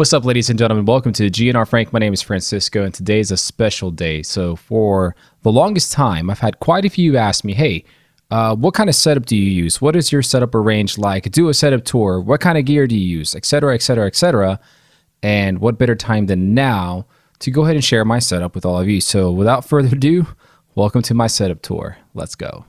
What's up, ladies and gentlemen? Welcome to GNR Frank. My name is Francisco, and today is a special day. So, for the longest time, I've had quite a few ask me, hey, uh, what kind of setup do you use? What is your setup arranged like? Do a setup tour. What kind of gear do you use? Etc. Etc. Etc. And what better time than now to go ahead and share my setup with all of you? So, without further ado, welcome to my setup tour. Let's go.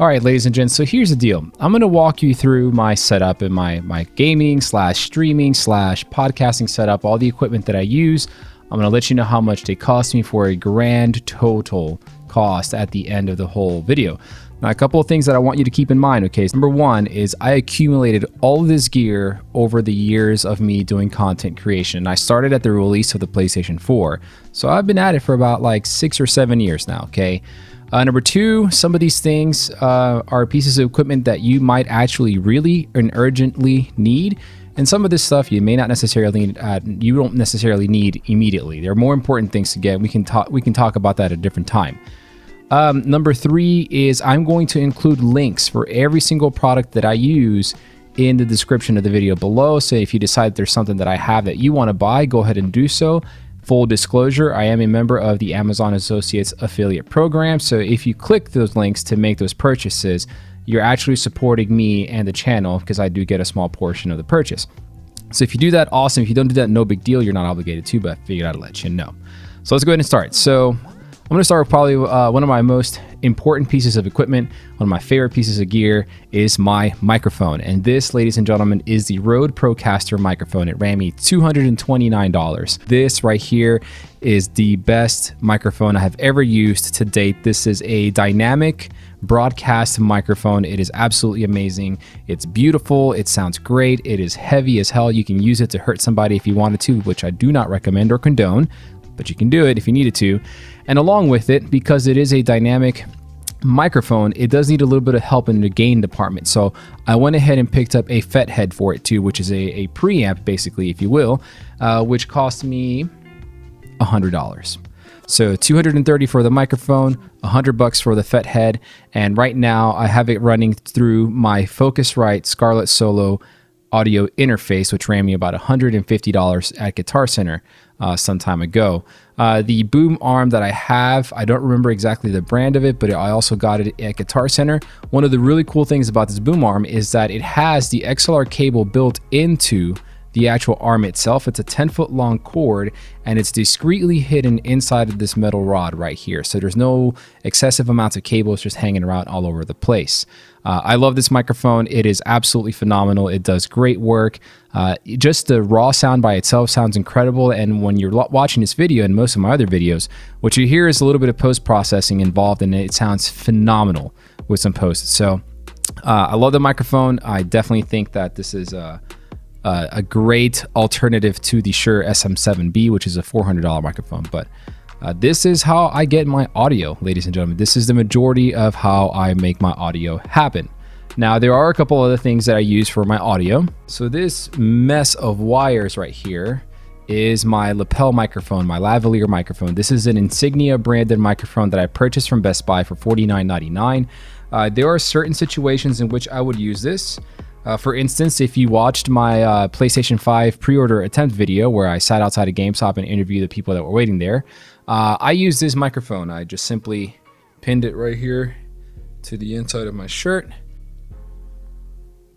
All right, ladies and gents. So here's the deal. I'm going to walk you through my setup and my my gaming slash streaming slash podcasting setup, all the equipment that I use. I'm going to let you know how much they cost me for a grand total cost at the end of the whole video. Now, a couple of things that I want you to keep in mind. Okay, number one is I accumulated all this gear over the years of me doing content creation. I started at the release of the PlayStation 4, so I've been at it for about like six or seven years now. Okay. Uh, number two, some of these things uh, are pieces of equipment that you might actually really and urgently need. And some of this stuff you may not necessarily uh, you don't necessarily need immediately. There are more important things to get. We can talk we can talk about that at a different time. Um, number three is I'm going to include links for every single product that I use in the description of the video below. So if you decide there's something that I have that you want to buy, go ahead and do so. Full disclosure, I am a member of the Amazon Associates affiliate program. So if you click those links to make those purchases, you're actually supporting me and the channel because I do get a small portion of the purchase. So if you do that, awesome. If you don't do that, no big deal. You're not obligated to, but I figured I'd let you know. So let's go ahead and start. So I'm going to start with probably uh, one of my most important pieces of equipment, one of my favorite pieces of gear is my microphone. And this, ladies and gentlemen, is the Rode Procaster microphone. It ran me $229. This right here is the best microphone I have ever used to date. This is a dynamic broadcast microphone. It is absolutely amazing. It's beautiful. It sounds great. It is heavy as hell. You can use it to hurt somebody if you wanted to, which I do not recommend or condone but you can do it if you needed to. And along with it, because it is a dynamic microphone, it does need a little bit of help in the gain department. So I went ahead and picked up a FetHead for it too, which is a, a preamp, basically, if you will, uh, which cost me $100. So 230 for the microphone, 100 bucks for the FetHead, and right now I have it running through my Focusrite Scarlett Solo audio interface, which ran me about $150 at Guitar Center uh, some time ago. Uh, the boom arm that I have, I don't remember exactly the brand of it, but I also got it at Guitar Center. One of the really cool things about this boom arm is that it has the XLR cable built into the actual arm itself. It's a 10 foot long cord and it's discreetly hidden inside of this metal rod right here. So there's no excessive amounts of cables just hanging around all over the place. Uh, I love this microphone. It is absolutely phenomenal. It does great work. Uh, just the raw sound by itself sounds incredible. And when you're watching this video and most of my other videos, what you hear is a little bit of post processing involved and it sounds phenomenal with some posts. So uh, I love the microphone. I definitely think that this is uh, uh, a great alternative to the Shure SM7B, which is a $400 microphone. But uh, this is how I get my audio, ladies and gentlemen. This is the majority of how I make my audio happen. Now, there are a couple other things that I use for my audio. So this mess of wires right here is my lapel microphone, my lavalier microphone. This is an Insignia branded microphone that I purchased from Best Buy for $49.99. Uh, there are certain situations in which I would use this. Uh, for instance, if you watched my uh, PlayStation 5 pre-order attempt video where I sat outside of GameStop and interviewed the people that were waiting there, uh, I used this microphone. I just simply pinned it right here to the inside of my shirt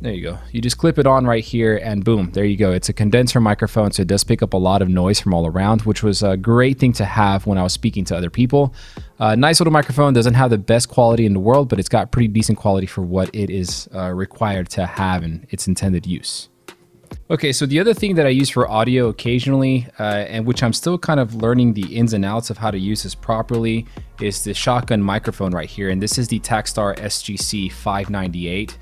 there you go. You just clip it on right here and boom, there you go. It's a condenser microphone, so it does pick up a lot of noise from all around, which was a great thing to have when I was speaking to other people. Uh, nice little microphone, doesn't have the best quality in the world, but it's got pretty decent quality for what it is uh, required to have in its intended use. Okay, so the other thing that I use for audio occasionally, uh, and which I'm still kind of learning the ins and outs of how to use this properly, is the shotgun microphone right here. And this is the Takstar SGC 598.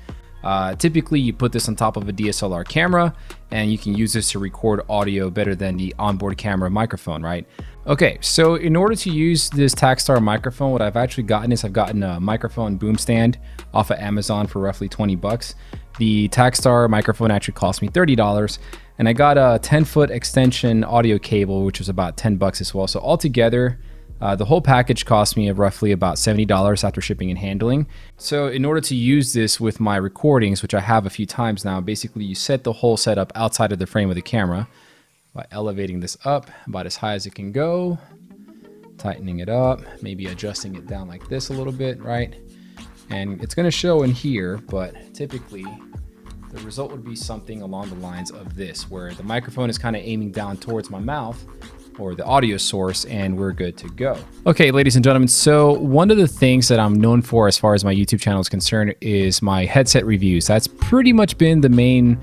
Uh, typically, you put this on top of a DSLR camera and you can use this to record audio better than the onboard camera microphone, right? Okay, so in order to use this Takstar microphone, what I've actually gotten is I've gotten a microphone boom stand off of Amazon for roughly 20 bucks. The Takstar microphone actually cost me $30 and I got a 10 foot extension audio cable, which was about 10 bucks as well. So altogether, uh, the whole package cost me roughly about $70 after shipping and handling. So in order to use this with my recordings, which I have a few times now, basically you set the whole setup outside of the frame of the camera by elevating this up about as high as it can go, tightening it up, maybe adjusting it down like this a little bit, right? And it's gonna show in here, but typically the result would be something along the lines of this, where the microphone is kind of aiming down towards my mouth or the audio source and we're good to go. Okay, ladies and gentlemen, so one of the things that I'm known for as far as my YouTube channel is concerned is my headset reviews. That's pretty much been the main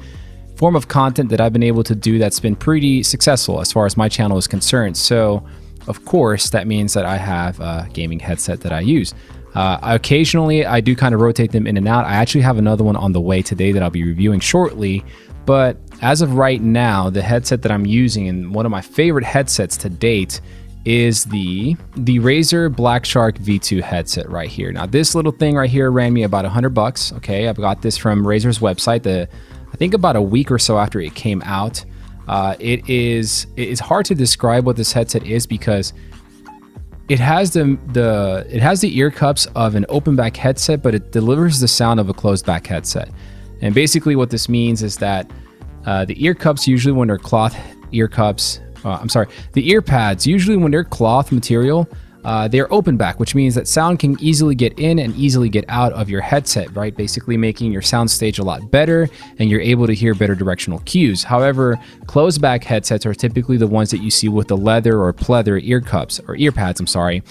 form of content that I've been able to do that's been pretty successful as far as my channel is concerned. So, of course, that means that I have a gaming headset that I use. Uh, occasionally, I do kind of rotate them in and out. I actually have another one on the way today that I'll be reviewing shortly. But as of right now, the headset that I'm using and one of my favorite headsets to date is the the Razer BlackShark V2 headset right here. Now this little thing right here ran me about 100 bucks. Okay, I've got this from Razer's website. The I think about a week or so after it came out. Uh, it is it is hard to describe what this headset is because it has the the it has the ear cups of an open back headset, but it delivers the sound of a closed back headset. And basically, what this means is that uh, the ear cups usually when they're cloth ear cups, uh, I'm sorry, the ear pads usually when they're cloth material, uh, they're open back, which means that sound can easily get in and easily get out of your headset, right? Basically making your sound stage a lot better and you're able to hear better directional cues. However, closed back headsets are typically the ones that you see with the leather or pleather ear cups or ear pads, I'm sorry.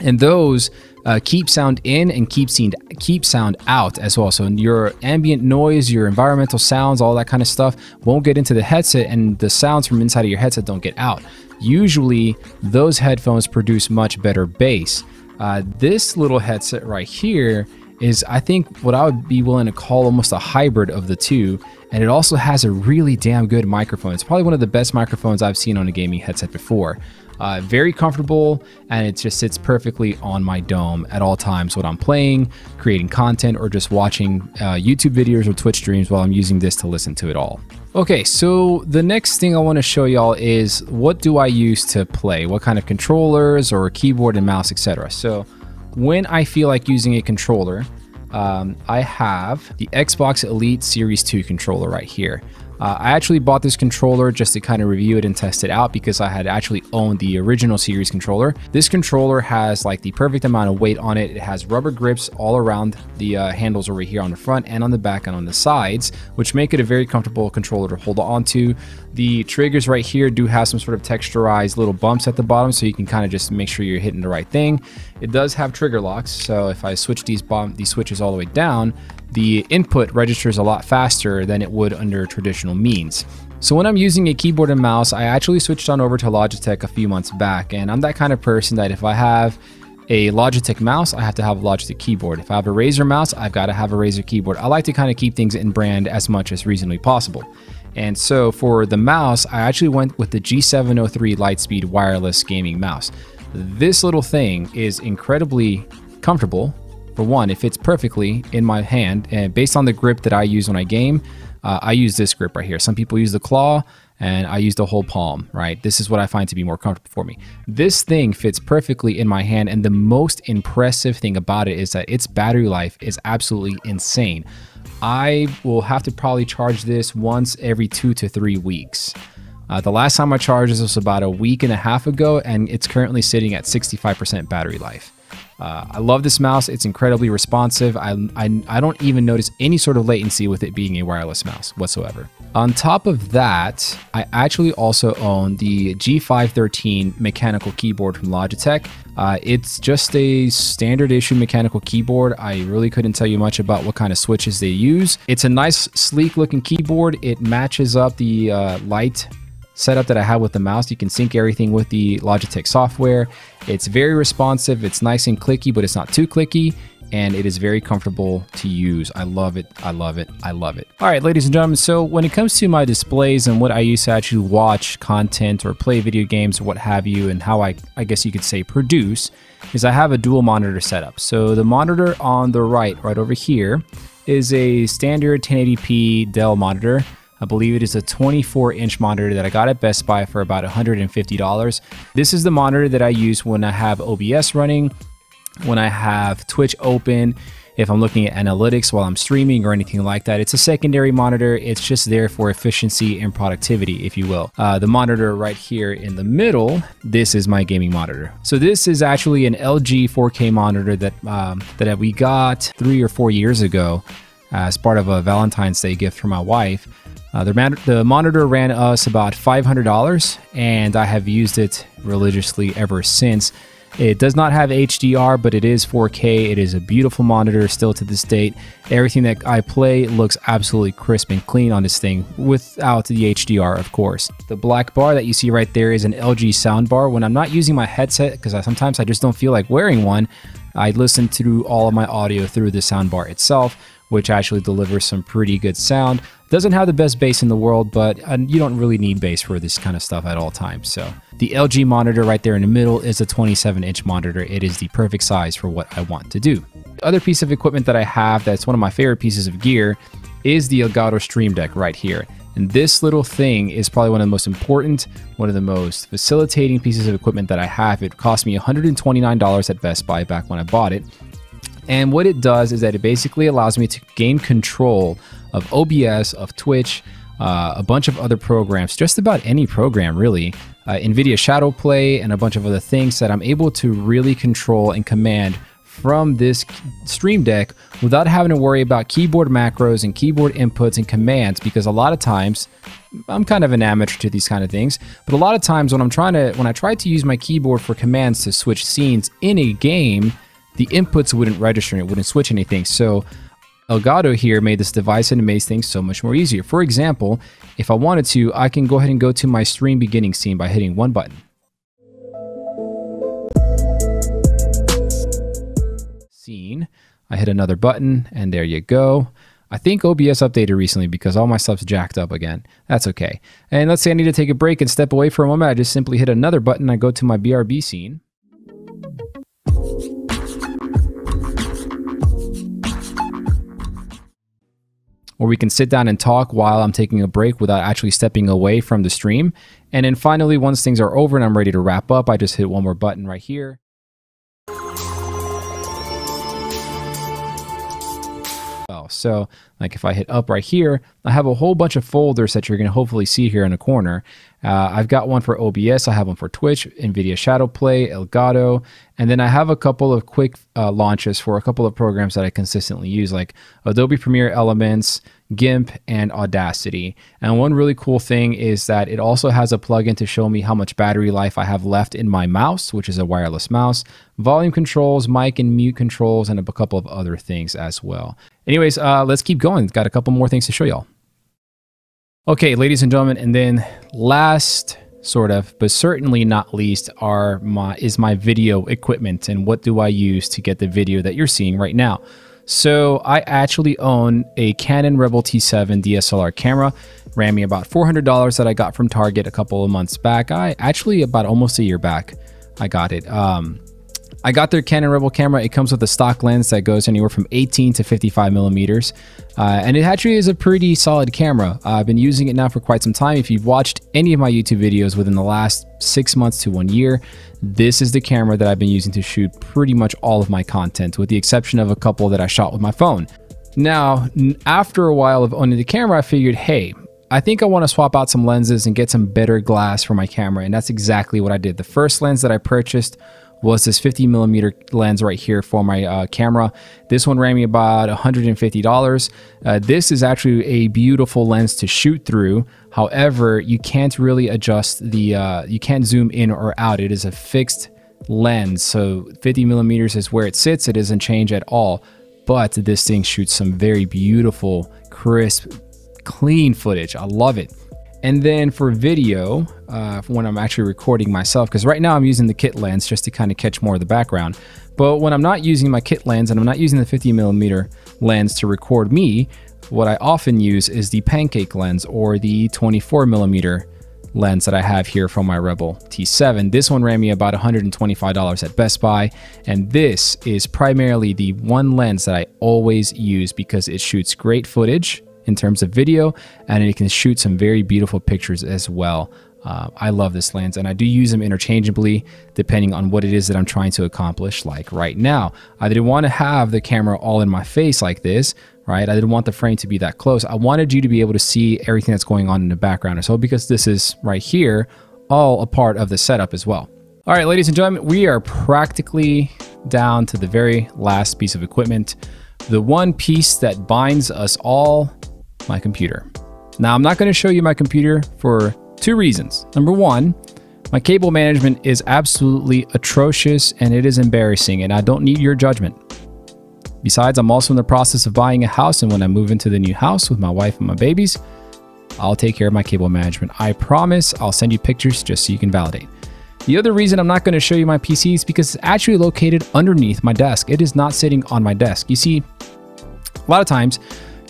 And those uh, keep sound in and keep sound keep sound out as well. So your ambient noise, your environmental sounds, all that kind of stuff won't get into the headset, and the sounds from inside of your headset don't get out. Usually, those headphones produce much better bass. Uh, this little headset right here is, I think, what I would be willing to call almost a hybrid of the two. And it also has a really damn good microphone. It's probably one of the best microphones I've seen on a gaming headset before. Uh, very comfortable and it just sits perfectly on my dome at all times when I'm playing, creating content, or just watching uh, YouTube videos or Twitch streams while I'm using this to listen to it all. Okay, so the next thing I want to show y'all is what do I use to play? What kind of controllers or keyboard and mouse, etc. So when I feel like using a controller, um, I have the Xbox Elite Series 2 controller right here. Uh, I actually bought this controller just to kind of review it and test it out because I had actually owned the original series controller. This controller has like the perfect amount of weight on it. It has rubber grips all around the uh, handles over here on the front and on the back and on the sides, which make it a very comfortable controller to hold on to. The triggers right here do have some sort of texturized little bumps at the bottom so you can kind of just make sure you're hitting the right thing. It does have trigger locks, so if I switch these, these switches all the way down, the input registers a lot faster than it would under traditional means. So when I'm using a keyboard and mouse, I actually switched on over to Logitech a few months back, and I'm that kind of person that if I have a Logitech mouse, I have to have a Logitech keyboard. If I have a Razer mouse, I've got to have a Razer keyboard. I like to kind of keep things in brand as much as reasonably possible. And so for the mouse, I actually went with the G703 Lightspeed wireless gaming mouse. This little thing is incredibly comfortable for one, it fits perfectly in my hand, and based on the grip that I use when I game, uh, I use this grip right here. Some people use the claw, and I use the whole palm, right? This is what I find to be more comfortable for me. This thing fits perfectly in my hand, and the most impressive thing about it is that its battery life is absolutely insane. I will have to probably charge this once every two to three weeks. Uh, the last time I charged this was about a week and a half ago, and it's currently sitting at 65% battery life. Uh, I love this mouse. It's incredibly responsive. I, I, I, don't even notice any sort of latency with it being a wireless mouse whatsoever. On top of that, I actually also own the G513 mechanical keyboard from Logitech. Uh, it's just a standard issue mechanical keyboard. I really couldn't tell you much about what kind of switches they use. It's a nice, sleek looking keyboard. It matches up the uh, light setup that I have with the mouse. You can sync everything with the Logitech software. It's very responsive. It's nice and clicky, but it's not too clicky. And it is very comfortable to use. I love it. I love it. I love it. All right, ladies and gentlemen. So when it comes to my displays and what I use to actually watch content or play video games or what have you, and how I, I guess you could say produce, is I have a dual monitor setup. So the monitor on the right, right over here, is a standard 1080p Dell monitor. I believe it is a 24 inch monitor that I got at Best Buy for about $150. This is the monitor that I use when I have OBS running, when I have Twitch open, if I'm looking at analytics while I'm streaming or anything like that. It's a secondary monitor. It's just there for efficiency and productivity, if you will. Uh, the monitor right here in the middle, this is my gaming monitor. So this is actually an LG 4K monitor that um, that we got three or four years ago as part of a Valentine's Day gift for my wife. Uh, the, the monitor ran us about $500 and I have used it religiously ever since. It does not have HDR, but it is 4K. It is a beautiful monitor still to this date. Everything that I play looks absolutely crisp and clean on this thing without the HDR, of course. The black bar that you see right there is an LG soundbar. When I'm not using my headset, because sometimes I just don't feel like wearing one, I listen to all of my audio through the soundbar itself which actually delivers some pretty good sound. Doesn't have the best bass in the world, but uh, you don't really need bass for this kind of stuff at all times. So the LG monitor right there in the middle is a 27 inch monitor. It is the perfect size for what I want to do. The other piece of equipment that I have that's one of my favorite pieces of gear is the Elgato Stream Deck right here. And this little thing is probably one of the most important, one of the most facilitating pieces of equipment that I have. It cost me $129 at Best Buy back when I bought it. And what it does is that it basically allows me to gain control of OBS, of Twitch, uh, a bunch of other programs, just about any program really, uh, NVIDIA Shadowplay, and a bunch of other things that I'm able to really control and command from this Stream Deck without having to worry about keyboard macros and keyboard inputs and commands because a lot of times I'm kind of an amateur to these kind of things, but a lot of times when I'm trying to when I try to use my keyboard for commands to switch scenes in a game, the inputs wouldn't register and it wouldn't switch anything. So Elgato here made this device and it makes things so much more easier. For example, if I wanted to, I can go ahead and go to my stream beginning scene by hitting one button. Scene. I hit another button and there you go. I think OBS updated recently because all my stuff's jacked up again. That's okay. And let's say I need to take a break and step away for a moment. I just simply hit another button. I go to my BRB scene. Where we can sit down and talk while I'm taking a break without actually stepping away from the stream. And then finally, once things are over and I'm ready to wrap up, I just hit one more button right here. So like if I hit up right here, I have a whole bunch of folders that you're going to hopefully see here in the corner. Uh, I've got one for OBS, I have one for Twitch, NVIDIA Shadowplay, Elgato, and then I have a couple of quick uh, launches for a couple of programs that I consistently use, like Adobe Premiere Elements, GIMP, and Audacity. And one really cool thing is that it also has a plugin to show me how much battery life I have left in my mouse, which is a wireless mouse, volume controls, mic and mute controls, and a couple of other things as well. Anyways, uh, let's keep going. Got a couple more things to show y'all. Okay, ladies and gentlemen, and then last sort of, but certainly not least, are my is my video equipment and what do I use to get the video that you're seeing right now. So I actually own a Canon Rebel T7 DSLR camera. Ran me about $400 that I got from Target a couple of months back. I actually about almost a year back I got it. Um, I got their Canon Rebel camera. It comes with a stock lens that goes anywhere from 18 to 55 millimeters. Uh, and it actually is a pretty solid camera. Uh, I've been using it now for quite some time. If you've watched any of my YouTube videos within the last six months to one year, this is the camera that I've been using to shoot pretty much all of my content, with the exception of a couple that I shot with my phone. Now, after a while of owning the camera, I figured, hey, I think I want to swap out some lenses and get some better glass for my camera. And that's exactly what I did. The first lens that I purchased was this 50 millimeter lens right here for my uh, camera. This one ran me about $150. Uh, this is actually a beautiful lens to shoot through. However, you can't really adjust the, uh, you can't zoom in or out. It is a fixed lens. So 50 millimeters is where it sits. It doesn't change at all. But this thing shoots some very beautiful, crisp, clean footage. I love it. And then for video, uh, when I'm actually recording myself, because right now I'm using the kit lens just to kind of catch more of the background. But when I'm not using my kit lens and I'm not using the 50 millimeter lens to record me, what I often use is the pancake lens or the 24 millimeter lens that I have here from my Rebel T7. This one ran me about $125 at Best Buy, and this is primarily the one lens that I always use because it shoots great footage in terms of video and it can shoot some very beautiful pictures as well. Uh, I love this lens and I do use them interchangeably depending on what it is that I'm trying to accomplish. Like right now, I didn't want to have the camera all in my face like this, right? I didn't want the frame to be that close. I wanted you to be able to see everything that's going on in the background. And so because this is right here, all a part of the setup as well. All right, ladies and gentlemen, we are practically down to the very last piece of equipment. The one piece that binds us all, my computer. Now, I'm not going to show you my computer for Two reasons. Number one, my cable management is absolutely atrocious and it is embarrassing, and I don't need your judgment. Besides, I'm also in the process of buying a house, and when I move into the new house with my wife and my babies, I'll take care of my cable management. I promise I'll send you pictures just so you can validate. The other reason I'm not going to show you my PC is because it's actually located underneath my desk. It is not sitting on my desk. You see, a lot of times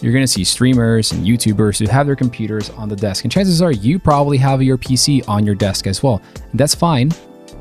you're going to see streamers and YouTubers who have their computers on the desk. And chances are you probably have your PC on your desk as well. And that's fine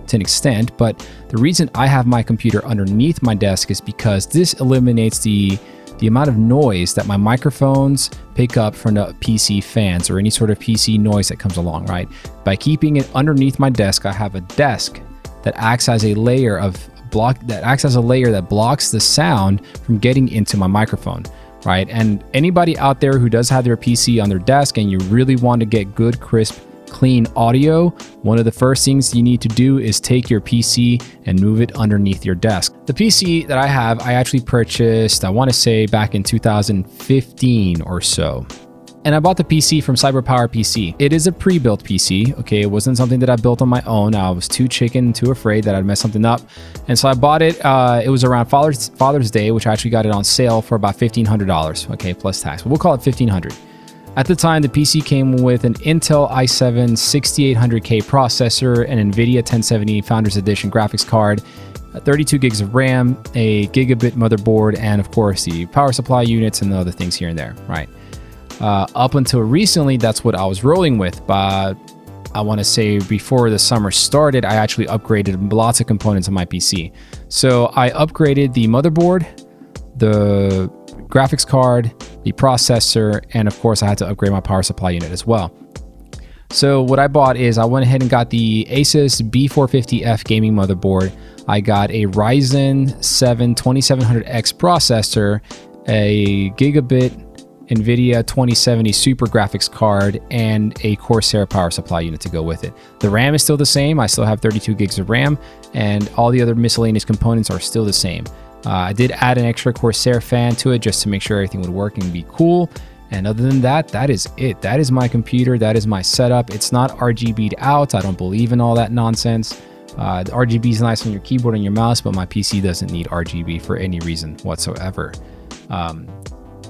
to an extent, but the reason I have my computer underneath my desk is because this eliminates the the amount of noise that my microphones pick up from the PC fans or any sort of PC noise that comes along, right? By keeping it underneath my desk, I have a desk that acts as a layer of block that acts as a layer that blocks the sound from getting into my microphone right? And anybody out there who does have their PC on their desk and you really want to get good, crisp, clean audio, one of the first things you need to do is take your PC and move it underneath your desk. The PC that I have, I actually purchased, I want to say back in 2015 or so and I bought the PC from CyberPower PC. It is a pre-built PC, okay? It wasn't something that I built on my own. I was too chicken, too afraid that I'd mess something up. And so I bought it, uh, it was around Father's, Father's Day, which I actually got it on sale for about $1,500, okay, plus tax. But We'll call it 1500 At the time, the PC came with an Intel i7 6800K processor, an NVIDIA 1070 Founders Edition graphics card, 32 gigs of RAM, a Gigabyte motherboard, and of course the power supply units and the other things here and there, right? Uh, up until recently, that's what I was rolling with. But I want to say before the summer started, I actually upgraded lots of components on my PC. So I upgraded the motherboard, the graphics card, the processor, and of course, I had to upgrade my power supply unit as well. So what I bought is I went ahead and got the Asus B450F gaming motherboard. I got a Ryzen 7 2700X processor, a Gigabyte NVIDIA 2070 Super graphics card, and a Corsair power supply unit to go with it. The RAM is still the same. I still have 32 gigs of RAM, and all the other miscellaneous components are still the same. Uh, I did add an extra Corsair fan to it just to make sure everything would work and be cool. And other than that, that is it. That is my computer. That is my setup. It's not RGB'd out. I don't believe in all that nonsense. Uh, the RGB is nice on your keyboard and your mouse, but my PC doesn't need RGB for any reason whatsoever. Um,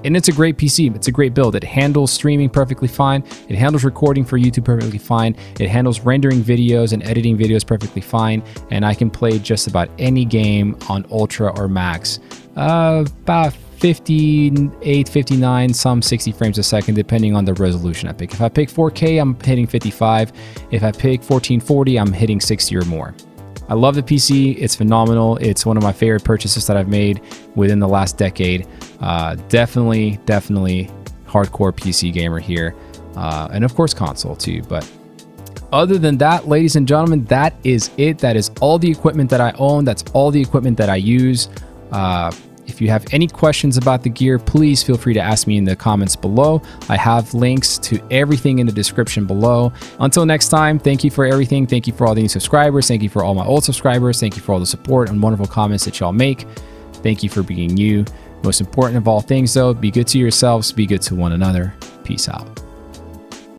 and it's a great PC. It's a great build. It handles streaming perfectly fine. It handles recording for YouTube perfectly fine. it handles rendering videos and editing videos perfectly fine. And I can play just about any game on Ultra or Max. Uh, about 58, 59, some 60 frames a second, depending on the resolution I pick. If I pick 4K, I'm hitting 55. If I pick 1440, I'm hitting 60 or more. I love the PC. It's phenomenal. It's one of my favorite purchases that I've made within the last decade. Uh, definitely, definitely hardcore PC gamer here. Uh, and of course, console too. But other than that, ladies and gentlemen, that is it. That is all the equipment that I own. That's all the equipment that I use. Uh, if you have any questions about the gear, please feel free to ask me in the comments below. I have links to everything in the description below. Until next time, thank you for everything. Thank you for all the new subscribers. Thank you for all my old subscribers. Thank you for all the support and wonderful comments that y'all make. Thank you for being you. Most important of all things, though, be good to yourselves, be good to one another. Peace out.